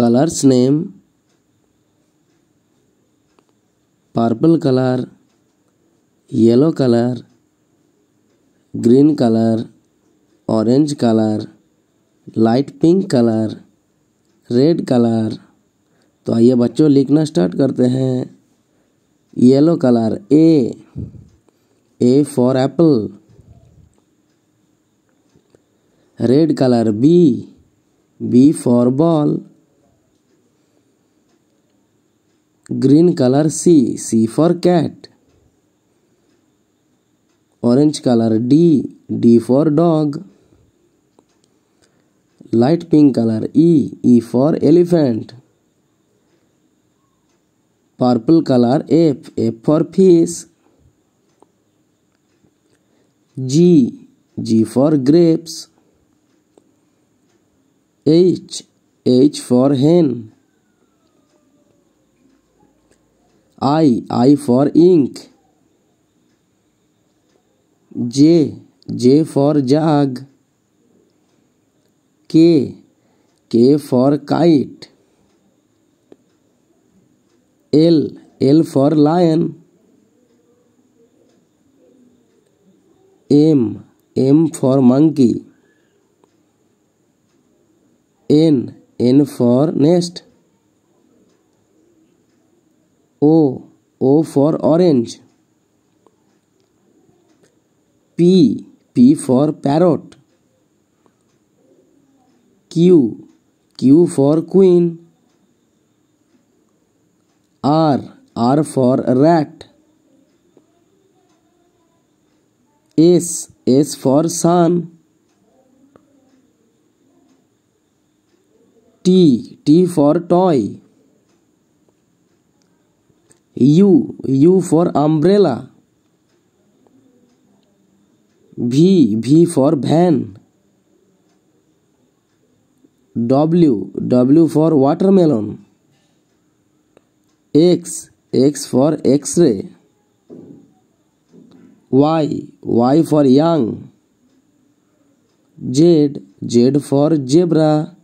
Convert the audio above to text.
colors name purple color yellow color green color orange color light pink colour red colour तो आइए बच्चों लिखना start करते हैं yellow colour A A for apple red colour B B for ball green color C C for cat orange color D D for dog light pink color E E for elephant purple color F F for fish G G for grapes H H for hen I for ink. J for jug. K for kite. L for lion. M for monkey. N for nest. O. O for orange. P. P for parrot. Q. Q for queen. R. R for rat. S. S for sun. T. T for toy. U U for umbrella. V V for van. W W for watermelon. X X for X-ray. Y Y for young. Z Z for zebra.